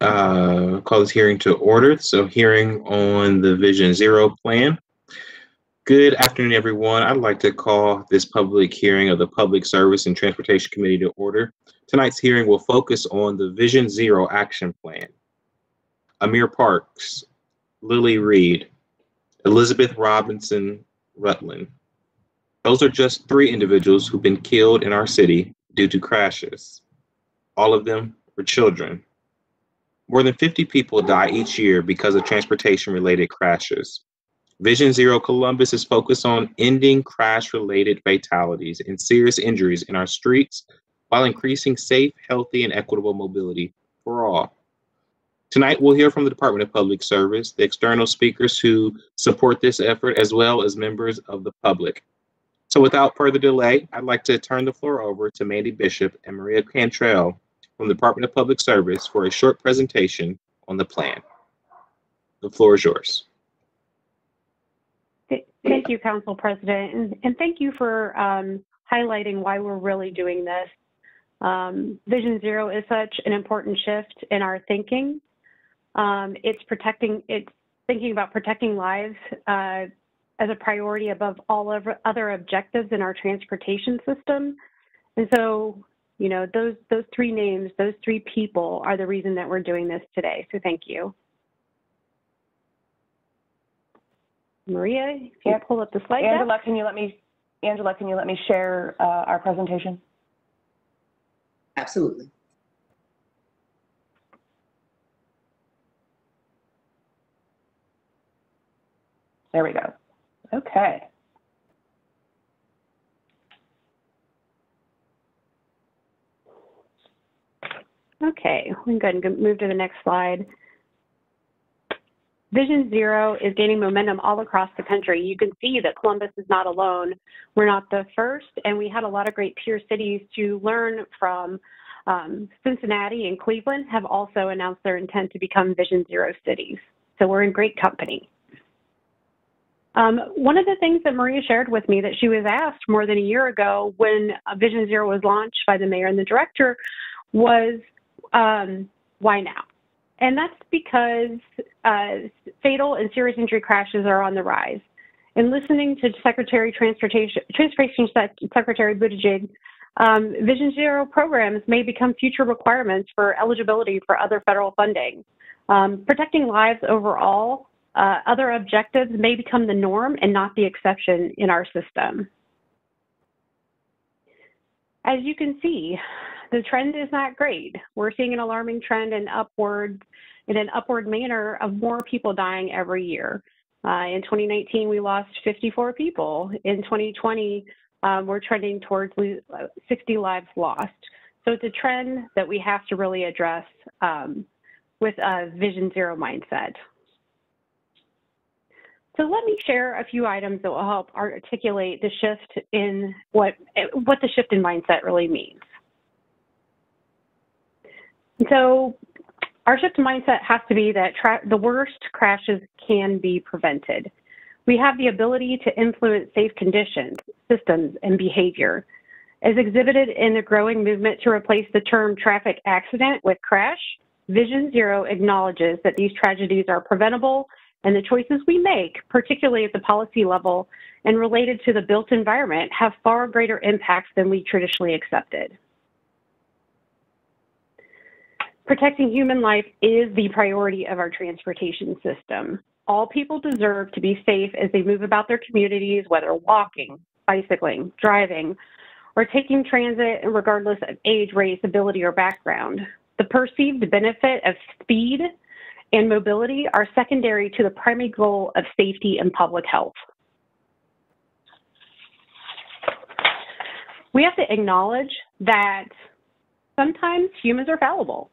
uh, call this hearing to order. So hearing on the Vision Zero plan. Good afternoon, everyone. I'd like to call this public hearing of the Public Service and Transportation Committee to order. Tonight's hearing will focus on the Vision Zero Action Plan. Amir Parks, Lily Reed, Elizabeth Robinson Rutland. Those are just three individuals who've been killed in our city due to crashes. All of them were children. More than 50 people die each year because of transportation related crashes. Vision Zero Columbus is focused on ending crash related fatalities and serious injuries in our streets while increasing safe, healthy, and equitable mobility for all. Tonight, we'll hear from the Department of Public Service, the external speakers who support this effort, as well as members of the public. So without further delay, I'd like to turn the floor over to Mandy Bishop and Maria Cantrell from the Department of Public Service for a short presentation on the plan. The floor is yours. Thank you, Council President, and, and thank you for um, highlighting why we're really doing this. Um, Vision Zero is such an important shift in our thinking. Um, it's protecting, it's thinking about protecting lives uh, as a priority above all of other objectives in our transportation system. And so, you know, those those three names, those three people are the reason that we're doing this today. So thank you. Maria, if you yep. pull up the slide Angela, deck. can you let me Angela, can you let me share uh, our presentation? Absolutely. There we go. Okay. Okay, we can go and move to the next slide. Vision Zero is gaining momentum all across the country. You can see that Columbus is not alone. We're not the first, and we had a lot of great peer cities to learn from. Um, Cincinnati and Cleveland have also announced their intent to become Vision Zero cities. So we're in great company. Um, one of the things that Maria shared with me that she was asked more than a year ago when Vision Zero was launched by the mayor and the director was, um, why now? And that's because uh, fatal and serious injury crashes are on the rise. And listening to Secretary Transportation, Transportation Secretary Buttigieg, um, Vision Zero programs may become future requirements for eligibility for other federal funding. Um, protecting lives overall uh, other objectives may become the norm and not the exception in our system. As you can see, the trend is not great. We're seeing an alarming trend in upward, in an upward manner of more people dying every year. Uh, in 2019, we lost 54 people. In 2020, um, we're trending towards 60 lives lost. So it's a trend that we have to really address um, with a Vision Zero mindset. So let me share a few items that will help articulate the shift in what, what the shift in mindset really means. So our shift in mindset has to be that the worst crashes can be prevented. We have the ability to influence safe conditions, systems, and behavior. As exhibited in the growing movement to replace the term traffic accident with crash, Vision Zero acknowledges that these tragedies are preventable and the choices we make, particularly at the policy level and related to the built environment, have far greater impacts than we traditionally accepted. Protecting human life is the priority of our transportation system. All people deserve to be safe as they move about their communities, whether walking, bicycling, driving, or taking transit, regardless of age, race, ability, or background. The perceived benefit of speed and mobility are secondary to the primary goal of safety and public health. We have to acknowledge that sometimes humans are fallible,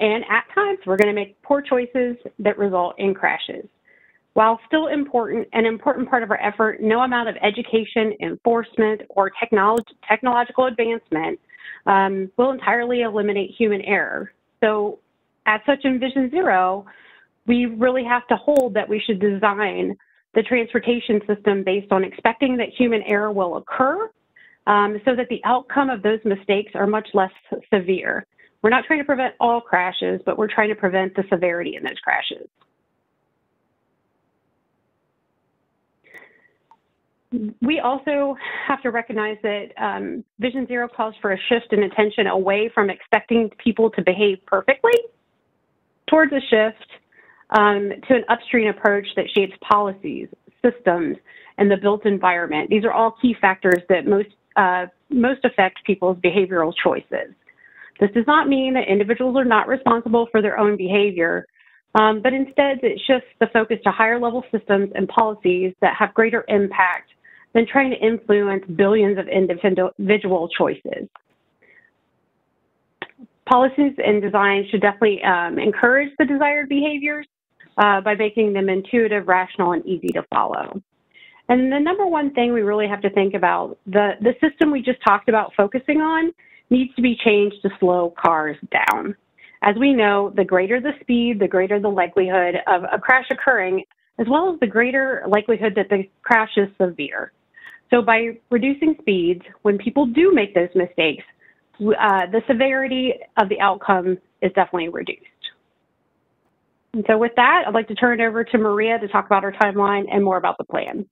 and at times we're going to make poor choices that result in crashes. While still important, an important part of our effort, no amount of education, enforcement, or technology, technological advancement um, will entirely eliminate human error. So at such Envision Zero, we really have to hold that we should design the transportation system based on expecting that human error will occur um, so that the outcome of those mistakes are much less severe. We're not trying to prevent all crashes, but we're trying to prevent the severity in those crashes. We also have to recognize that um, Vision Zero calls for a shift in attention away from expecting people to behave perfectly towards a shift um, to an upstream approach that shapes policies, systems, and the built environment. These are all key factors that most, uh, most affect people's behavioral choices. This does not mean that individuals are not responsible for their own behavior, um, but instead it shifts the focus to higher level systems and policies that have greater impact than trying to influence billions of individual choices. Policies and design should definitely um, encourage the desired behaviors uh, by making them intuitive, rational, and easy to follow. And the number one thing we really have to think about, the, the system we just talked about focusing on needs to be changed to slow cars down. As we know, the greater the speed, the greater the likelihood of a crash occurring, as well as the greater likelihood that the crash is severe. So by reducing speeds, when people do make those mistakes, uh, the severity of the outcome is definitely reduced. And so with that, I'd like to turn it over to Maria to talk about our timeline and more about the plan.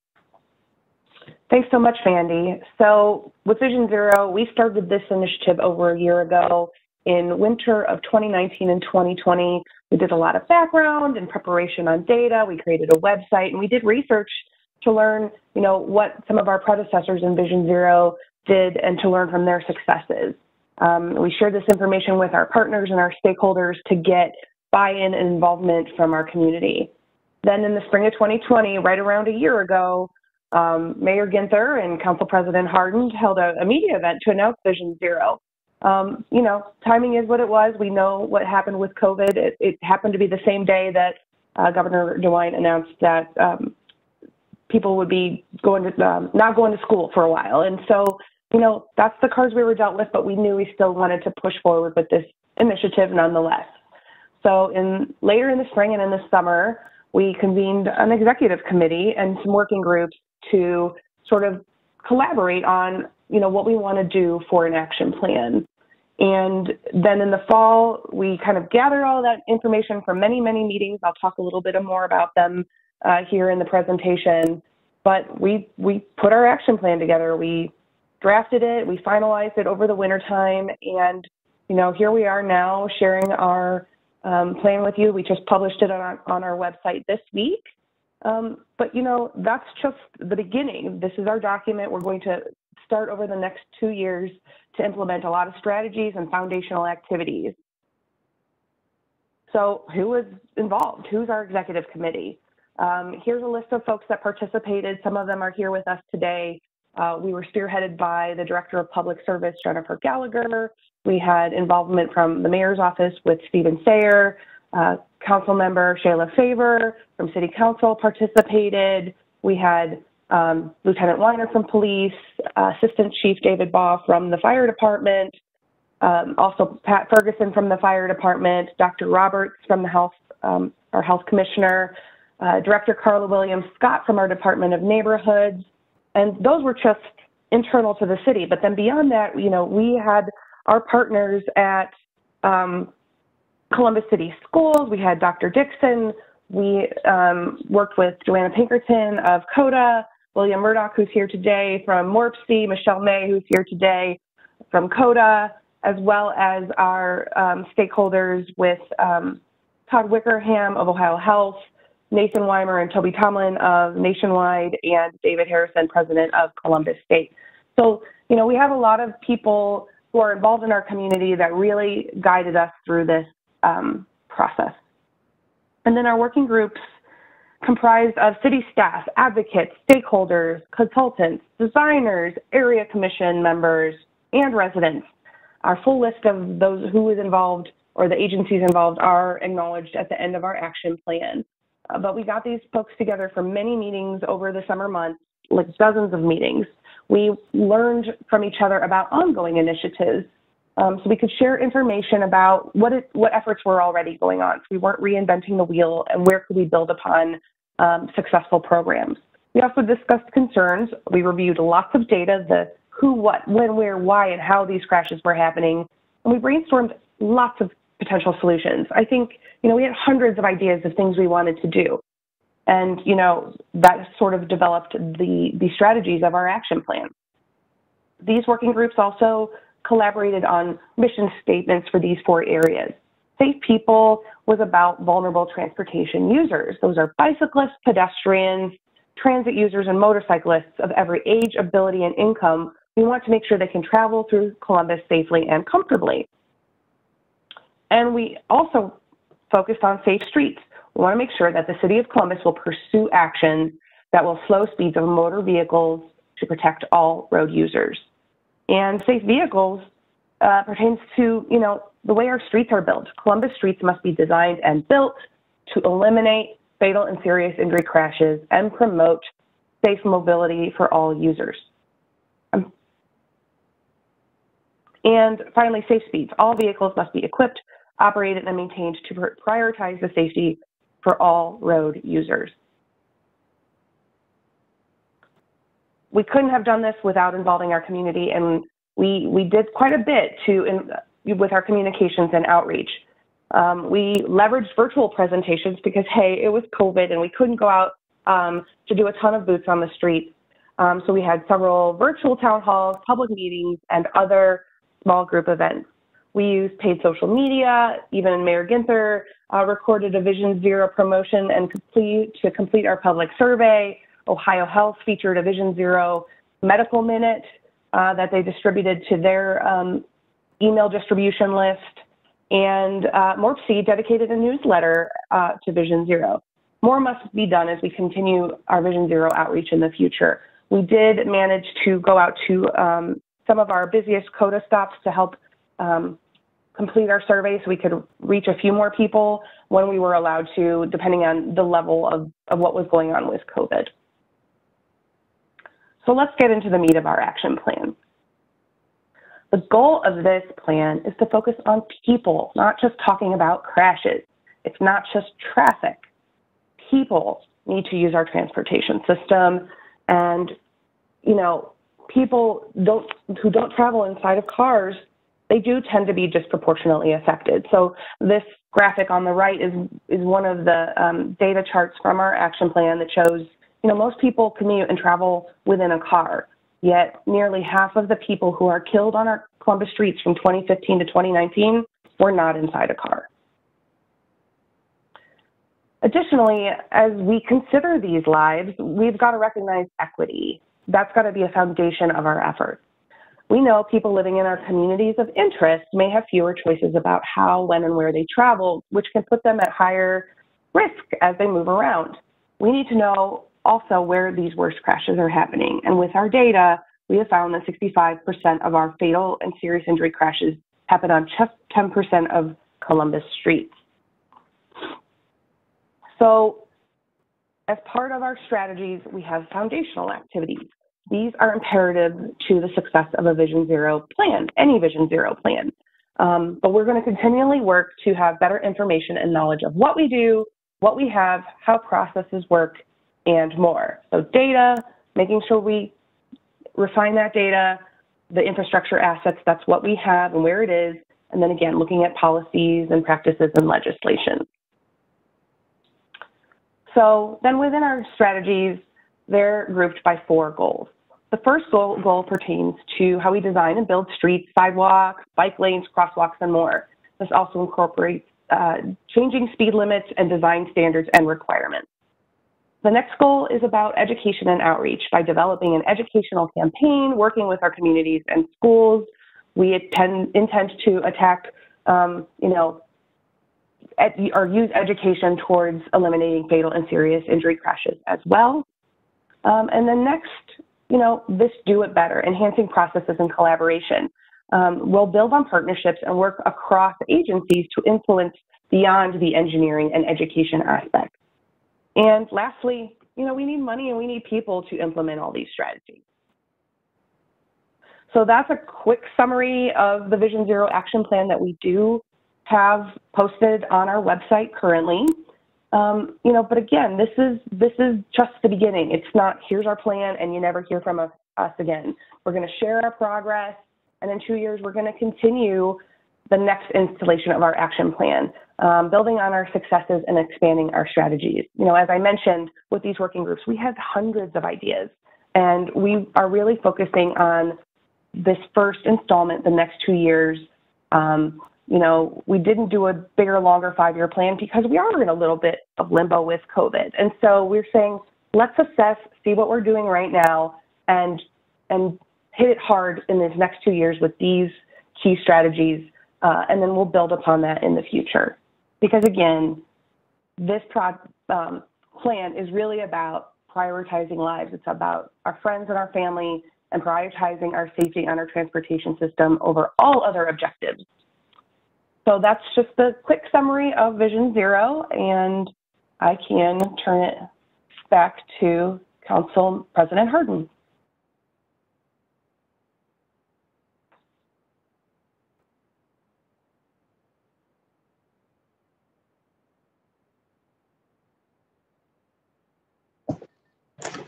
Thanks so much, Mandy. So with Vision Zero, we started this initiative over a year ago in winter of 2019 and 2020. We did a lot of background and preparation on data. We created a website and we did research to learn, you know, what some of our predecessors in Vision Zero did and to learn from their successes. Um, we shared this information with our partners and our stakeholders to get buy-in and involvement from our community. Then in the spring of 2020, right around a year ago, um, Mayor Ginther and Council President Hardin held a, a media event to announce Vision Zero. Um, you know, timing is what it was. We know what happened with COVID. It, it happened to be the same day that uh, Governor DeWine announced that um, people would be going to um, not going to school for a while, and so you know that's the cards we were dealt with. But we knew we still wanted to push forward with this initiative nonetheless. So in later in the spring and in the summer, we convened an executive committee and some working groups to sort of collaborate on, you know, what we want to do for an action plan. And then in the fall, we kind of gather all that information from many, many meetings. I'll talk a little bit more about them uh, here in the presentation. But we we put our action plan together. We drafted it. We finalized it over the winter time, and you know, here we are now sharing our um, plan with you. We just published it on on our website this week. Um, but you know, that's just the beginning. This is our document. We're going to start over the next two years to implement a lot of strategies and foundational activities. So who is involved? Who's our executive committee? Um, here's a list of folks that participated. Some of them are here with us today. Uh, we were spearheaded by the Director of Public Service, Jennifer Gallagher. We had involvement from the Mayor's Office with Stephen Sayer, uh, Council Member Shayla Favor from City Council participated. We had um, Lieutenant Weiner from Police, uh, Assistant Chief David Baugh from the Fire Department, um, also Pat Ferguson from the Fire Department, Dr. Roberts from the Health, um, our Health Commissioner, uh, Director Carla Williams Scott from our Department of Neighborhoods, and those were just internal to the city. But then beyond that, you know, we had our partners at um, Columbus City Schools. We had Dr. Dixon. We um, worked with Joanna Pinkerton of COTA, William Murdock, who's here today from MORPC, Michelle May, who's here today from COTA, as well as our um, stakeholders with um, Todd Wickerham of Ohio Health, Nathan Weimer and Toby Tomlin of Nationwide, and David Harrison, president of Columbus State. So, you know, we have a lot of people who are involved in our community that really guided us through this um, process. And then our working groups comprised of city staff, advocates, stakeholders, consultants, designers, area commission members, and residents. Our full list of those who was involved or the agencies involved are acknowledged at the end of our action plan. Uh, but we got these folks together for many meetings over the summer months, like dozens of meetings. We learned from each other about ongoing initiatives um, so we could share information about what, it, what efforts were already going on. So we weren't reinventing the wheel and where could we build upon um, successful programs. We also discussed concerns. We reviewed lots of data, the who, what, when, where, why, and how these crashes were happening. And we brainstormed lots of potential solutions. I think, you know, we had hundreds of ideas of things we wanted to do. And, you know, that sort of developed the, the strategies of our action plan. These working groups also collaborated on mission statements for these four areas. Safe People was about vulnerable transportation users. Those are bicyclists, pedestrians, transit users, and motorcyclists of every age, ability, and income. We want to make sure they can travel through Columbus safely and comfortably. And we also focused on safe streets. We want to make sure that the City of Columbus will pursue actions that will slow speeds of motor vehicles to protect all road users. And safe vehicles uh, pertains to, you know, the way our streets are built. Columbus streets must be designed and built to eliminate fatal and serious injury crashes and promote safe mobility for all users. Um, and finally, safe speeds. All vehicles must be equipped, operated, and maintained to prioritize the safety for all road users. We couldn't have done this without involving our community, and we, we did quite a bit to in, with our communications and outreach. Um, we leveraged virtual presentations because, hey, it was COVID and we couldn't go out um, to do a ton of booths on the street. Um, so we had several virtual town halls, public meetings, and other small group events. We used paid social media, even Mayor Ginther uh, recorded a Vision Zero promotion and complete to complete our public survey. Ohio Health featured a Vision Zero medical minute uh, that they distributed to their um, email distribution list. And uh, MORPC dedicated a newsletter uh, to Vision Zero. More must be done as we continue our Vision Zero outreach in the future. We did manage to go out to um, some of our busiest COTA stops to help um, complete our survey so we could reach a few more people when we were allowed to, depending on the level of, of what was going on with COVID. So let's get into the meat of our action plan. The goal of this plan is to focus on people, not just talking about crashes. It's not just traffic. People need to use our transportation system and, you know, people don't who don't travel inside of cars they do tend to be disproportionately affected. So this graphic on the right is is one of the um, data charts from our action plan that shows, you know, most people commute and travel within a car. Yet nearly half of the people who are killed on our Columbus streets from 2015 to 2019 were not inside a car. Additionally, as we consider these lives, we've got to recognize equity. That's got to be a foundation of our efforts. We know people living in our communities of interest may have fewer choices about how, when, and where they travel, which can put them at higher risk as they move around. We need to know also where these worst crashes are happening. And with our data, we have found that 65% of our fatal and serious injury crashes happen on just 10% of Columbus streets. So as part of our strategies, we have foundational activities. These are imperative to the success of a Vision Zero plan, any Vision Zero plan. Um, but we're going to continually work to have better information and knowledge of what we do, what we have, how processes work, and more. So data, making sure we refine that data, the infrastructure assets, that's what we have and where it is, and then again, looking at policies and practices and legislation. So then within our strategies, they're grouped by four goals. The first goal, goal pertains to how we design and build streets, sidewalks, bike lanes, crosswalks, and more. This also incorporates uh, changing speed limits and design standards and requirements. The next goal is about education and outreach by developing an educational campaign, working with our communities and schools. We intend, intend to attack, um, you know, or use education towards eliminating fatal and serious injury crashes as well. Um, and then next, you know, this do it better, enhancing processes and collaboration. Um, we'll build on partnerships and work across agencies to influence beyond the engineering and education aspect. And lastly, you know, we need money and we need people to implement all these strategies. So that's a quick summary of the Vision Zero action plan that we do have posted on our website currently. Um, you know, but again, this is this is just the beginning. It's not here's our plan and you never hear from us, us again. We're going to share our progress, and in two years we're going to continue the next installation of our action plan, um, building on our successes and expanding our strategies. You know, as I mentioned with these working groups, we have hundreds of ideas, and we are really focusing on this first installment, the next two years. Um, you know, we didn't do a bigger, longer five-year plan because we are in a little bit of limbo with COVID, and so we're saying let's assess, see what we're doing right now, and and hit it hard in these next two years with these key strategies, uh, and then we'll build upon that in the future. Because again, this pro um, plan is really about prioritizing lives. It's about our friends and our family and prioritizing our safety on our transportation system over all other objectives. So that's just a quick summary of Vision Zero, and I can turn it back to Council President Hardin.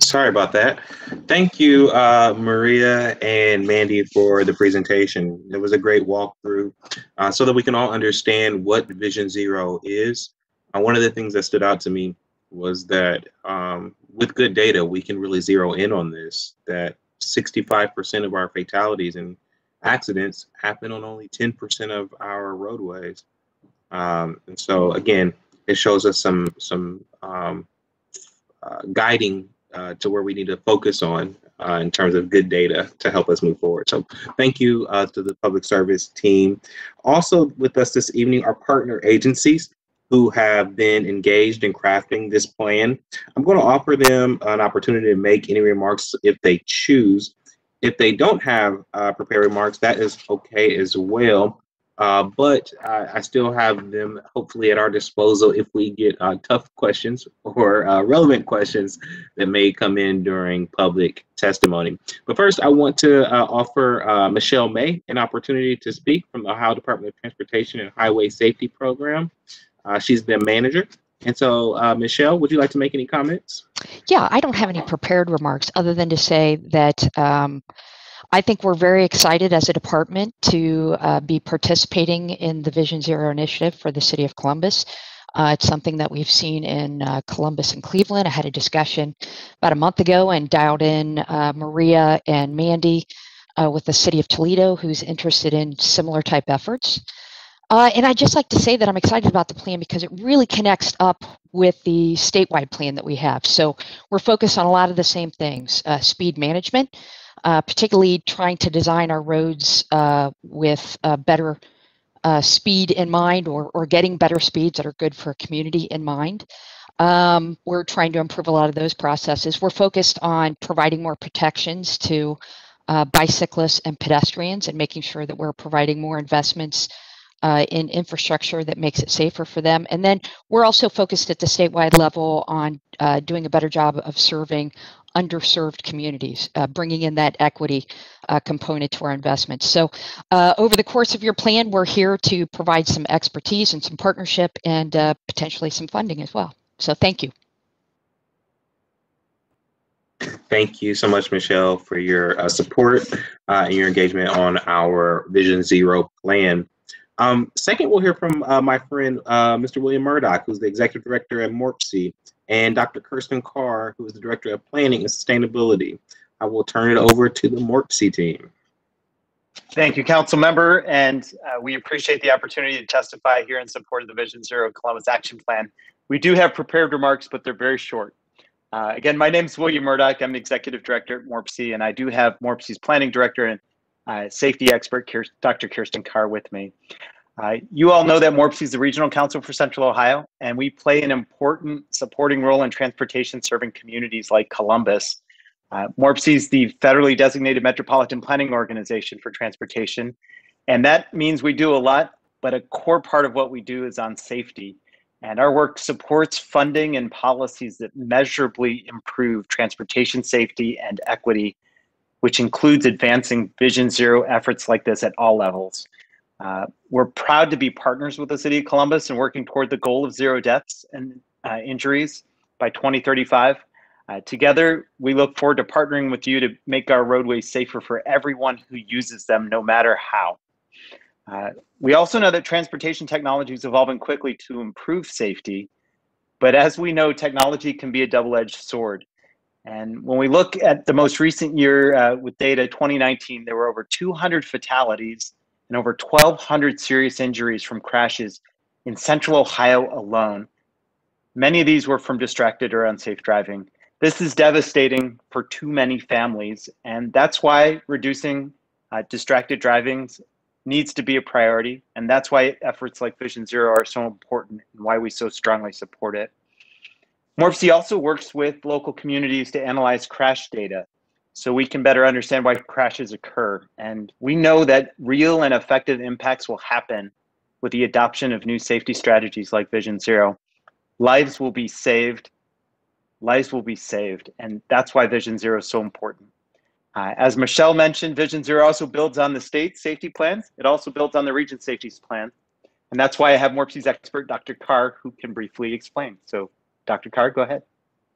Sorry about that. Thank you, uh, Maria and Mandy, for the presentation. It was a great walkthrough uh, so that we can all understand what Vision Zero is. Uh, one of the things that stood out to me was that um, with good data, we can really zero in on this, that 65% of our fatalities and accidents happen on only 10% of our roadways. Um, and so again, it shows us some, some um, uh, guiding uh, to where we need to focus on uh, in terms of good data to help us move forward. So thank you uh, to the public service team. Also with us this evening are partner agencies who have been engaged in crafting this plan. I'm going to offer them an opportunity to make any remarks if they choose. If they don't have uh, prepared remarks, that is okay as well. Uh, but I still have them hopefully at our disposal if we get uh, tough questions or uh, relevant questions that may come in during public testimony. But first, I want to uh, offer uh, Michelle May an opportunity to speak from the Ohio Department of Transportation and Highway Safety Program. she's the manager. And so, Michelle, would you like to make any comments? Yeah, I don't have any prepared remarks other than to say that um, I think we're very excited as a department to uh, be participating in the Vision Zero initiative for the City of Columbus. Uh, it's something that we've seen in uh, Columbus and Cleveland. I had a discussion about a month ago and dialed in uh, Maria and Mandy uh, with the City of Toledo, who's interested in similar type efforts. Uh, and I'd just like to say that I'm excited about the plan because it really connects up with the statewide plan that we have. So we're focused on a lot of the same things speed management, uh, particularly trying to design our roads uh, with better uh, speed in mind or, or getting better speeds that are good for a community in mind. Um, we're trying to improve a lot of those processes. We're focused on providing more protections to uh, bicyclists and pedestrians and making sure that we're providing more investments uh, in infrastructure that makes it safer for them. And then we're also focused at the statewide level on uh, doing a better job of serving underserved communities, uh, bringing in that equity uh, component to our investments. So uh, over the course of your plan, we're here to provide some expertise and some partnership and uh, potentially some funding as well. So thank you. Thank you so much, Michelle, for your uh, support uh, and your engagement on our Vision Zero plan. Um, second, we'll hear from my friend, Mr. William Murdock, who's the Executive Director at MORPC and Dr. Kerstin Carr, who is the Director of Planning and Sustainability. I will turn it over to the MORPC team. Thank you, Council Member, and uh, we appreciate the opportunity to testify here in support of the Vision Zero Columbus Action Plan. We do have prepared remarks, but they're very short. Uh, again, my name is William Murdock. I'm the Executive Director at MORPC, and I do have MORPC's Planning Director and uh, Safety Expert, Dr. Kerstin Carr, with me. Uh, you all know that MORPC is the Regional Council for Central Ohio, and we play an important supporting role in transportation serving communities like Columbus. Uh, MORPC is the federally designated metropolitan planning organization for transportation, and that means we do a lot, but a core part of what we do is on safety. And our work supports funding and policies that measurably improve transportation safety and equity, which includes advancing Vision Zero efforts like this at all levels. Uh, we're proud to be partners with the City of Columbus and working toward the goal of zero deaths and uh, injuries by 2035. Uh, together, we look forward to partnering with you to make our roadways safer for everyone who uses them, no matter how. Uh, we also know that transportation technology is evolving quickly to improve safety, but as we know, technology can be a double-edged sword. And when we look at the most recent year uh, with data 2019, there were over 200 fatalities and over 1,200 serious injuries from crashes in central Ohio alone. Many of these were from distracted or unsafe driving. This is devastating for too many families, and that's why reducing uh, distracted driving needs to be a priority. And that's why efforts like Vision Zero are so important and why we so strongly support it. MORPC also works with local communities to analyze crash data so we can better understand why crashes occur. And we know that real and effective impacts will happen with the adoption of new safety strategies like Vision Zero. Lives will be saved. Lives will be saved. And that's why Vision Zero is so important. Uh, as Michelle mentioned, Vision Zero also builds on the state safety plans. It also builds on the region safety plan. And that's why I have MORPC's expert, Dr. Carr, who can briefly explain. So Dr. Carr, go ahead.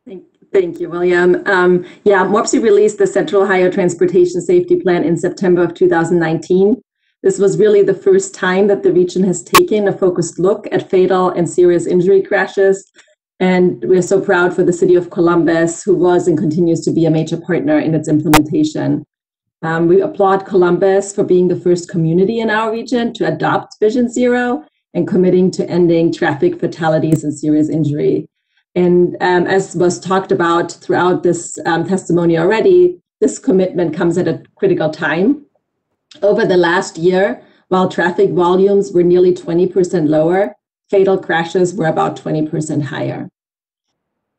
Thank, thank you, William. Um, yeah, MORPC released the Central Ohio Transportation Safety Plan in September of 2019. This was really the first time that the region has taken a focused look at fatal and serious injury crashes and we're so proud for the city of Columbus, who was and continues to be a major partner in its implementation. Um, we applaud Columbus for being the first community in our region to adopt Vision Zero and committing to ending traffic fatalities and serious injury. And um, as was talked about throughout this um, testimony already, this commitment comes at a critical time. Over the last year, while traffic volumes were nearly 20% lower, fatal crashes were about 20% higher.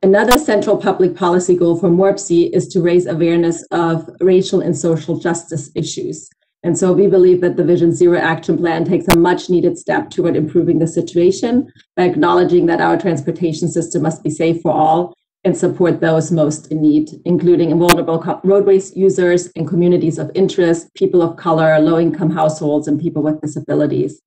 Another central public policy goal for MORPC is to raise awareness of racial and social justice issues. And so we believe that the Vision Zero Action Plan takes a much needed step toward improving the situation by acknowledging that our transportation system must be safe for all and support those most in need, including vulnerable roadways users and communities of interest, people of color, low income households, and people with disabilities.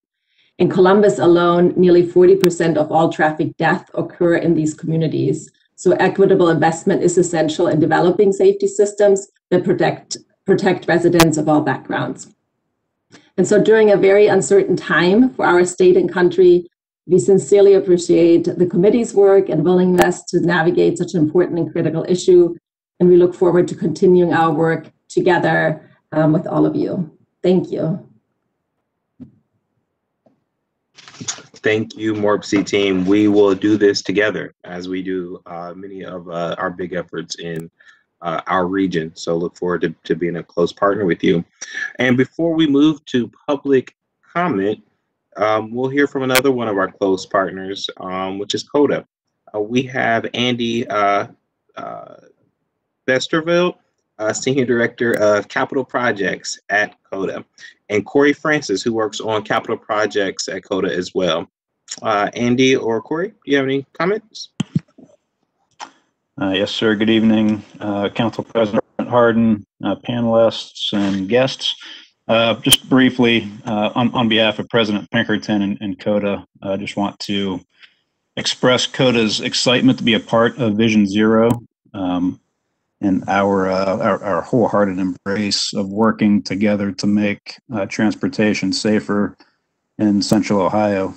In Columbus alone, nearly 40% of all traffic deaths occur in these communities. So equitable investment is essential in developing safety systems that protect, protect residents of all backgrounds. And so during a very uncertain time for our state and country, we sincerely appreciate the committee's work and willingness to navigate such an important and critical issue. And we look forward to continuing our work together um, with all of you. Thank you. Thank you, MORPC team. We will do this together as we do uh, many of uh, our big efforts in uh, our region. So look forward to, to being a close partner with you. And before we move to public comment, um, we'll hear from another one of our close partners, um, which is COTA. Uh, we have Andy uh, uh, uh, Senior Director of Capital Projects at COTA, and Corey Francis, who works on capital projects at COTA as well. Uh, Andy or Corey, do you have any comments? Uh, yes, sir. Good evening, uh, Council President Hardin, uh, panelists, and guests. Uh, just briefly, uh, on, on, behalf of President Pinkerton and, and COTA, I just want to express COTA's excitement to be a part of Vision Zero. Um, and our, uh, our, our wholehearted embrace of working together to make uh, transportation safer in Central Ohio.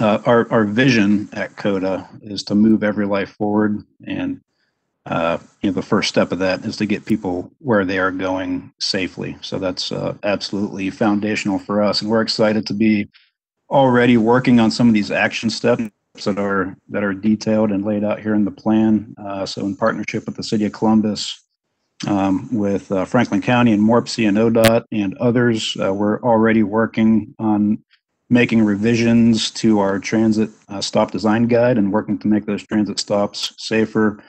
Uh, our our vision at COTA is to move every life forward, and uh, you know the first step of that is to get people where they are going safely. So that's uh, absolutely foundational for us, and we're excited to be already working on some of these action steps that are that are detailed and laid out here in the plan. Uh, so in partnership with the City of Columbus, um, with uh, Franklin County and MORPC and ODOT and others, uh, we're already working on making revisions to our transit uh, stop design guide and working to make those transit stops safer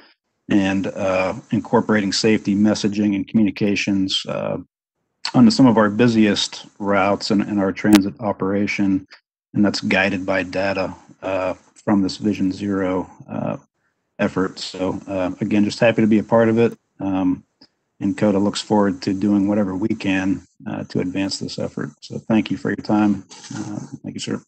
and uh, incorporating safety messaging and communications uh, onto some of our busiest routes in, in, our transit operation. And that's guided by data uh, from this Vision Zero uh, effort. So uh, again, just happy to be a part of it. Um, and COTA looks forward to doing whatever we can uh, to advance this effort. So thank you for your time. Uh, thank you, sir.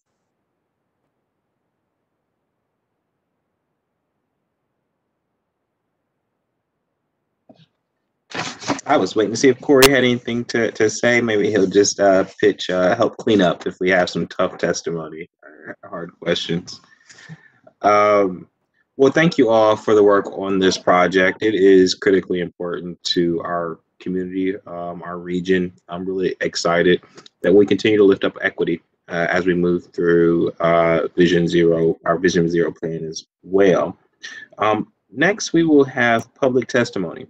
I was waiting to see if Corey had anything to, to say. Maybe he'll just uh, pitch, uh, help clean up if we have some tough testimony or hard questions. Um, well, thank you all for the work on this project. It is critically important to our community, um, our region. I'm really excited that we continue to lift up equity uh, as we move through uh, Vision Zero, our Vision Zero plan as well. Um, next, we will have public testimony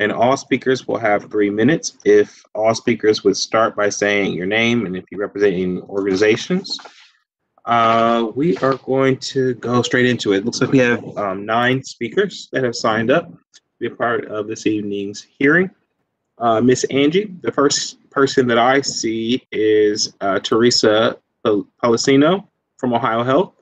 and all speakers will have three minutes. If all speakers would start by saying your name and if you represent any organizations, uh, we are going to go straight into it. Looks like we have um, nine speakers that have signed up to be a part of this evening's hearing. Uh, Miss Angie, the first person that I see is uh, Teresa Polisino from Ohio Health.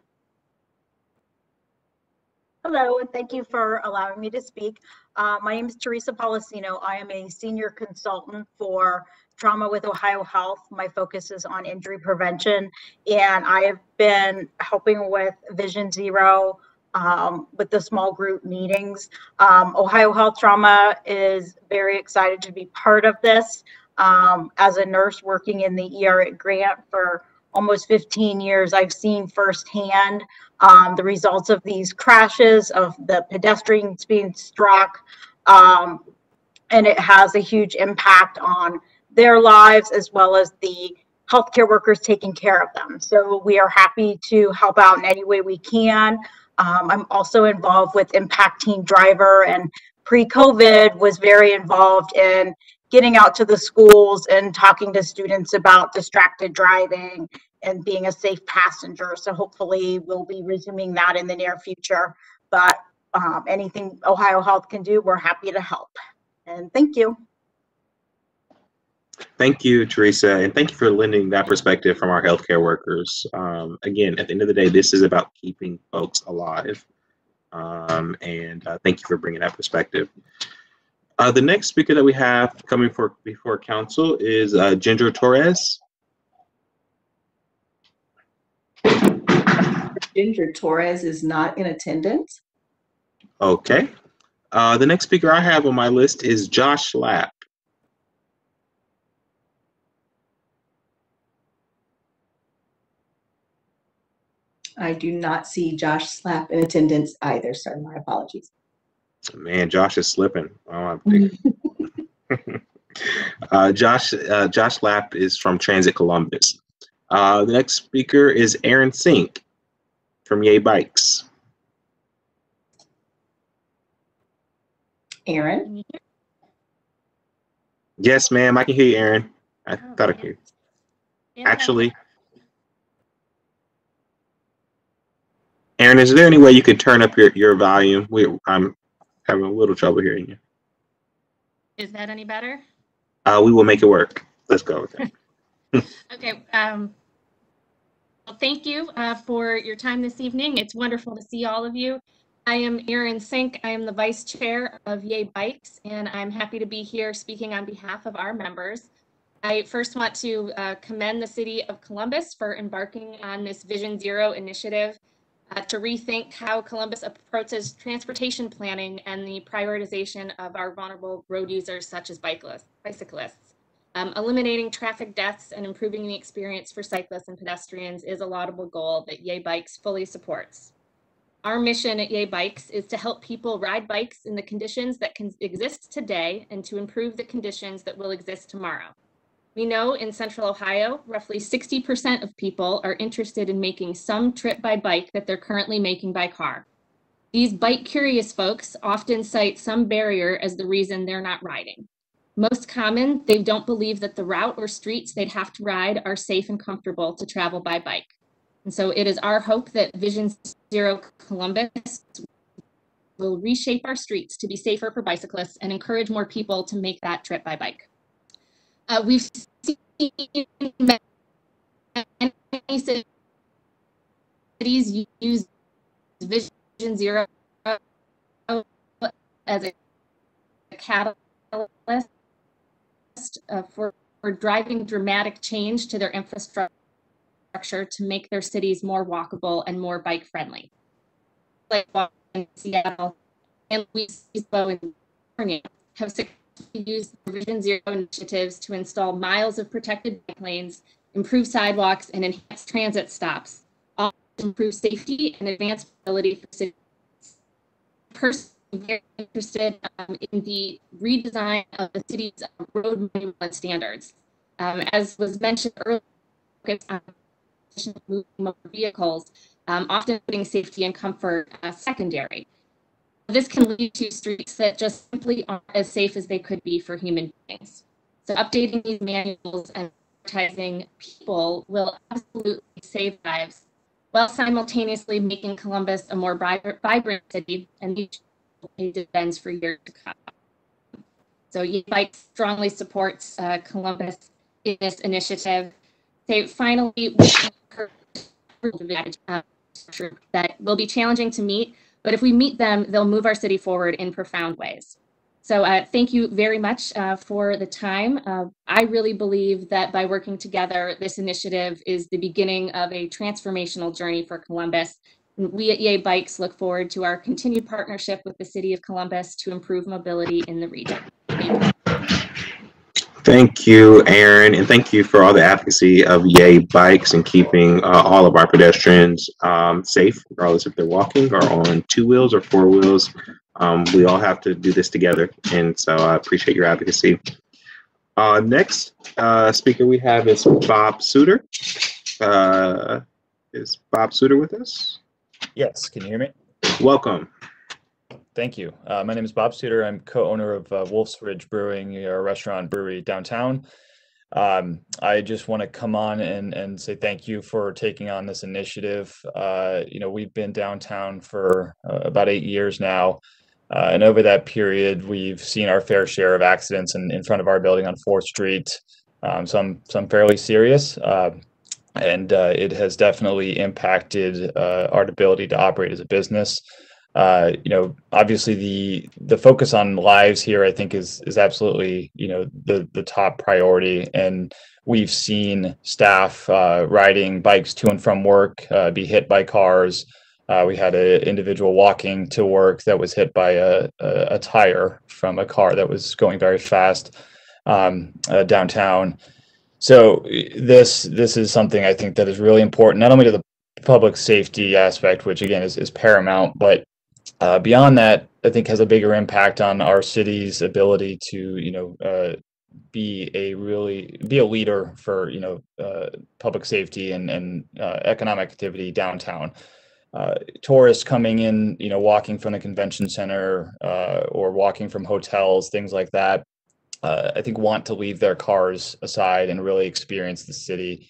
Hello, and thank you for allowing me to speak. Uh, my name is Teresa Polisino. I am a senior consultant for Trauma with Ohio Health. My focus is on injury prevention, and I have been helping with Vision Zero um, with the small group meetings. Um, Ohio Health Trauma is very excited to be part of this. Um, as a nurse working in the ER at Grant for almost 15 years, I've seen firsthand um, the results of these crashes, of the pedestrians being struck, um, and it has a huge impact on their lives as well as the healthcare workers taking care of them. So we are happy to help out in any way we can. Um, I'm also involved with Impact Teen Driver and pre-COVID was very involved in getting out to the schools and talking to students about distracted driving and being a safe passenger. So hopefully we'll be resuming that in the near future. But um, anything Ohio Health can do, we're happy to help. And thank you. Thank you, Teresa, and thank you for lending that perspective from our healthcare workers. Um, again, at the end of the day, this is about keeping folks alive. Um, and uh, thank you for bringing that perspective. Uh, the next speaker that we have coming for before council is uh, Ginger Torres. Ginger Torres is not in attendance. Okay. Uh, the next speaker I have on my list is Josh Lapp. I do not see Josh Lapp in attendance either, sir. My apologies. Man, Josh is slipping. Oh, uh, Josh uh, Josh Lapp is from Transit Columbus. Uh, the next speaker is Aaron Sink from Yay Bikes. Aaron? Yes, ma'am. I can hear you, Aaron. I oh, thought I could. Actually, Aaron, is there any way you could turn up your, your volume? We, I'm having a little trouble hearing you. Is that any better? Uh, we will make it work. Let's go with that. okay. Um, well, thank you uh, for your time this evening. It's wonderful to see all of you. I am Erin Sink. I am the vice chair of Yay Bikes, and I'm happy to be here speaking on behalf of our members. I first want to uh, commend the City of Columbus for embarking on this Vision Zero initiative uh, to rethink how Columbus approaches transportation planning and the prioritization of our vulnerable road users such as bicyclists. Um, eliminating traffic deaths and improving the experience for cyclists and pedestrians is a laudable goal that Yay Bikes fully supports. Our mission at Yay Bikes is to help people ride bikes in the conditions that can exist today and to improve the conditions that will exist tomorrow. We know in central Ohio, roughly 60% of people are interested in making some trip by bike that they're currently making by car. These bike curious folks often cite some barrier as the reason they're not riding. Most common, they don't believe that the route or streets they'd have to ride are safe and comfortable to travel by bike. And so it is our hope that Vision Zero Columbus will reshape our streets to be safer for bicyclists and encourage more people to make that trip by bike. Uh, we've many cities use Vision Zero as a catalyst uh, for, for driving dramatic change to their infrastructure to make their cities more walkable and more bike friendly. Like in Seattle and Louisiana have to use the Vision Zero initiatives to install miles of protected bike lanes, improve sidewalks, and enhance transit stops, all to improve safety and advance mobility for citizens. Personally, very interested um, in the redesign of the city's uh, road and standards. Um, as was mentioned earlier, moving vehicles, um, often putting safety and comfort uh, secondary. This can lead to streets that just simply aren't as safe as they could be for human beings. So updating these manuals and advertising people will absolutely save lives while simultaneously making Columbus a more vibrant city and these dividends for years to come. So Bike strongly supports uh, Columbus in this initiative. Say finally, that will be challenging to meet, but if we meet them, they'll move our city forward in profound ways. So uh, thank you very much uh, for the time. Uh, I really believe that by working together, this initiative is the beginning of a transformational journey for Columbus. We at Yay Bikes look forward to our continued partnership with the City of Columbus to improve mobility in the region. Thank you, Aaron, and thank you for all the advocacy of Yay Bikes and keeping uh, all of our pedestrians um, safe, regardless if they're walking or on two wheels or four wheels. Um, we all have to do this together, and so I appreciate your advocacy. Uh, next uh, speaker we have is Bob Suter. Uh, is Bob Suter with us? Yes, can you hear me? Welcome. Thank you. Uh, my name is Bob Suter. I'm co-owner of uh, Wolf's Ridge Brewing, a restaurant brewery downtown. Um, I just want to come on and, and say thank you for taking on this initiative. Uh, you know, we've been downtown for uh, about eight years now. Uh, and over that period, we've seen our fair share of accidents in, in front of our building on 4th Street, um, some, some fairly serious. Uh, and it has definitely impacted our ability to operate as a business uh, you know, obviously the the focus on lives here, I think, is is absolutely you know the the top priority, and we've seen staff uh, riding bikes to and from work uh, be hit by cars. Uh, we had an individual walking to work that was hit by a, a, a tire from a car that was going very fast um, uh, downtown. So this this is something I think that is really important, not only to the public safety aspect, which again is, is paramount, but uh, beyond that, I think has a bigger impact on our city's ability to, you know, uh, be a really be a leader for you know uh, public safety and and uh, economic activity downtown. Uh, tourists coming in, you know, walking from the convention center uh, or walking from hotels, things like that. I think want to leave their cars aside and really experience the city.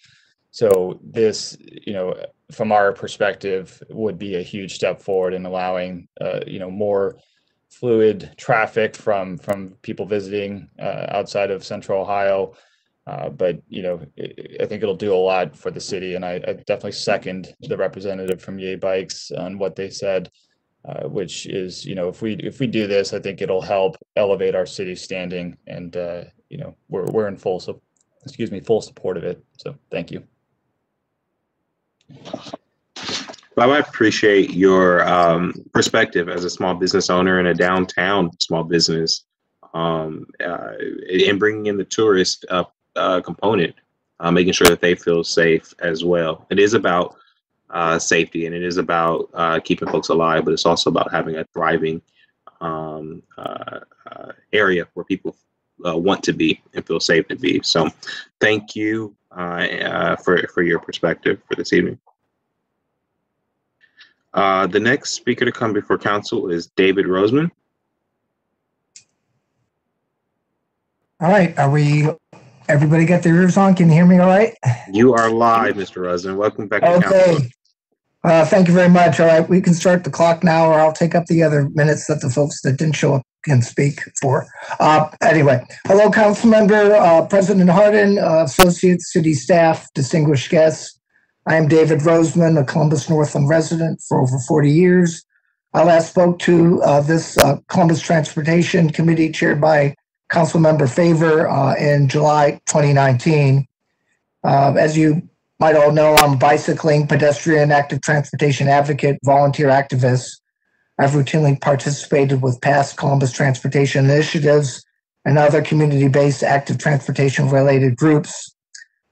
So this, you know, from our perspective, would be a huge step forward in allowing, uh, you know, more fluid traffic from from people visiting uh, outside of Central Ohio. Uh, but you know, I think it'll do a lot for the city, and I, I definitely second the representative from Yay Bikes on what they said, uh, which is, you know, if we if we do this, I think it'll help elevate our city standing, and uh, you know, we're we're in full so, excuse me, full support of it. So, thank you. Bob, I appreciate your um, perspective as a small business owner in a downtown small business um, uh, and bringing in the tourist uh, uh, component, uh, making sure that they feel safe as well. It is about uh, safety and it is about uh, keeping folks alive, but it's also about having a thriving um, area where people want to be and feel safe to be. So thank you uh, for, for your perspective for this evening. Uh, the next speaker to come before council is David Roseman. All right, are we, everybody got their ears on? Can you hear me all right? You are live, Mr. Roseman. Welcome back to council. Uh, thank you very much. All right, we can start the clock now, or I'll take up the other minutes that the folks that didn't show up can speak for. Uh, anyway, hello, council member, uh, President Hardin, uh, associates, city staff, distinguished guests. I am David Roseman, a Columbus Northland resident for over 40 years. I last spoke to uh, this uh, Columbus Transportation Committee chaired by Council Member Favor uh, in July 2019. Uh, as you might all know, I'm bicycling, pedestrian, active transportation advocate, volunteer activist. I've routinely participated with past Columbus transportation initiatives and other community-based active transportation-related groups.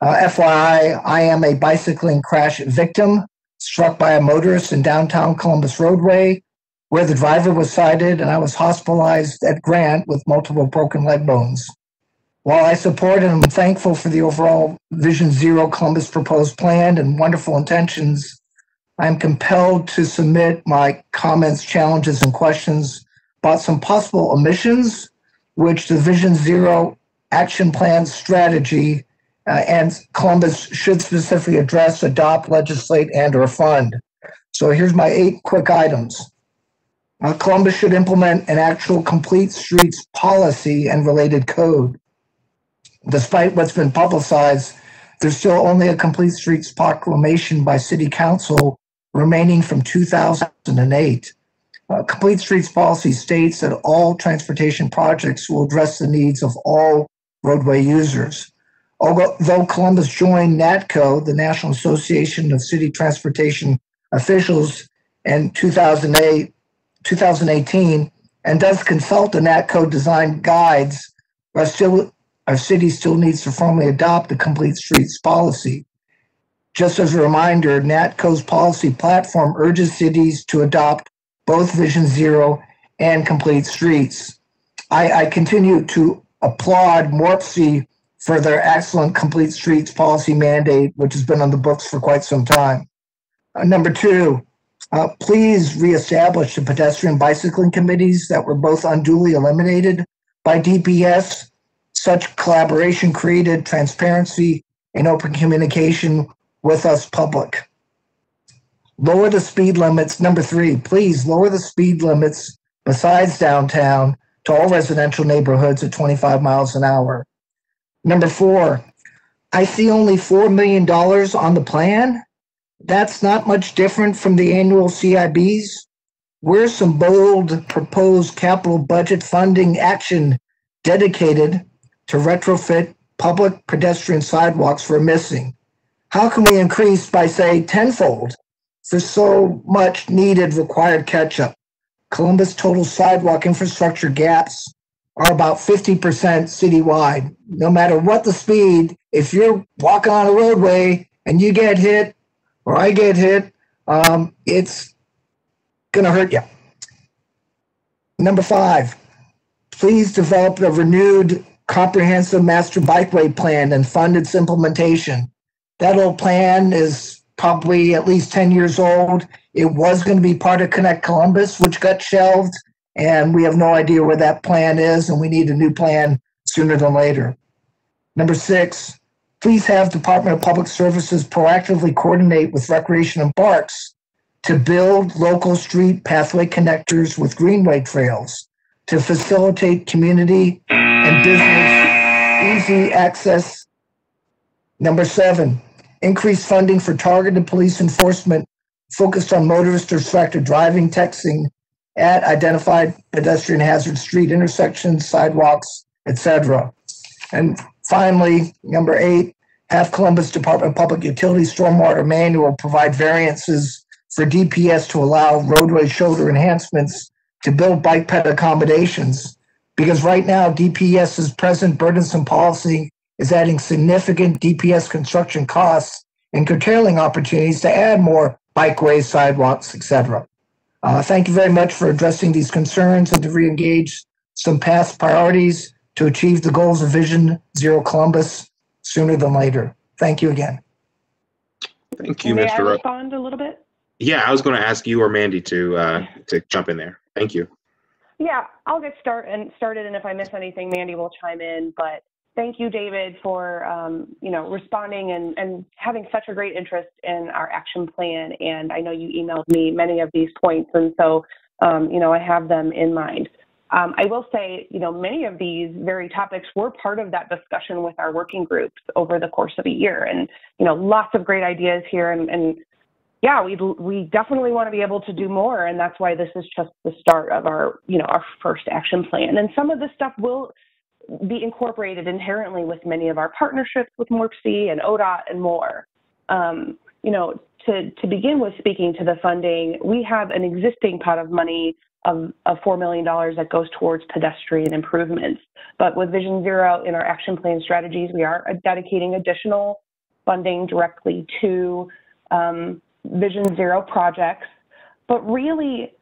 Uh, FYI, I am a bicycling crash victim struck by a motorist in downtown Columbus roadway where the driver was cited and I was hospitalized at Grant with multiple broken leg bones. While I support and am thankful for the overall Vision Zero Columbus proposed plan and wonderful intentions, I am compelled to submit my comments, challenges, and questions about some possible omissions which the Vision Zero action plan strategy uh, and Columbus should specifically address, adopt, legislate, and or fund. So here's my eight quick items. Uh, Columbus should implement an actual complete streets policy and related code. Despite what's been publicized, there's still only a complete streets proclamation by city council remaining from 2008. Uh, complete streets policy states that all transportation projects will address the needs of all roadway users. Although Columbus joined NACTO, the National Association of City Transportation Officials, in 2008, 2018, and does consult the NACTO design guides, our, still, our city still needs to formally adopt the complete streets policy. Just as a reminder, NACTO's policy platform urges cities to adopt both Vision Zero and complete streets. I, I continue to applaud MORPC for their excellent complete streets policy mandate, which has been on the books for quite some time. Uh, number two, uh, please reestablish the pedestrian bicycling committees that were both unduly eliminated by DPS. Such collaboration created transparency and open communication with us public. Lower the speed limits. Number three, please lower the speed limits besides downtown to all residential neighborhoods at 25 miles an hour. Number four, I see only $4 million on the plan. That's not much different from the annual CIBs. Where's some bold proposed capital budget funding action dedicated to retrofit public pedestrian sidewalks were missing? How can we increase by, say, tenfold for so much needed required catch up? Columbus total sidewalk infrastructure gaps are about 50% citywide. No matter what the speed, if you're walking on a roadway and you get hit or I get hit, um, it's going to hurt you. Number five, please develop a renewed comprehensive master bikeway plan and fund its implementation. That old plan is probably at least 10 years old. It was going to be part of Connect Columbus, which got shelved and we have no idea where that plan is, and we need a new plan sooner than later. Number six, please have Department of Public Services proactively coordinate with Recreation and Parks to build local street pathway connectors with greenway trails to facilitate community and business easy access. Number seven, increase funding for targeted police enforcement focused on motorist distracted driving, texting, at identified pedestrian hazard street intersections, sidewalks, etc. And finally, number eight, have Columbus Department of Public Utilities Stormwater Manual provide variances for DPS to allow roadway shoulder enhancements to build bike ped accommodations. Because right now, DPS's present burdensome policy is adding significant DPS construction costs and curtailing opportunities to add more bikeways, sidewalks, etc. Uh, thank you very much for addressing these concerns and to re-engage some past priorities to achieve the goals of Vision Zero Columbus sooner than later. Thank you again. Thank you, May Mr. I respond a little bit? Yeah, I was going to ask you or Mandy to uh, to jump in there. Thank you. Yeah, I'll get start and started, and if I miss anything, Mandy will chime in. But thank you, David, for um, you know responding and, and having such a great interest in our action plan. And I know you emailed me many of these points, and so um, you know I have them in mind. Um, I will say, you know, many of these very topics were part of that discussion with our working groups over the course of a year, and you know, lots of great ideas here, and, and yeah, we we definitely want to be able to do more, and that's why this is just the start of our, you know, our first action plan. And some of this stuff will be incorporated inherently with many of our partnerships with MORPC and ODOT and more. Um, you know, to, to begin with speaking to the funding, we have an existing pot of money of, of $4 million that goes towards pedestrian improvements. But with Vision Zero in our action plan strategies, we are dedicating additional funding directly to um, Vision Zero projects. But really,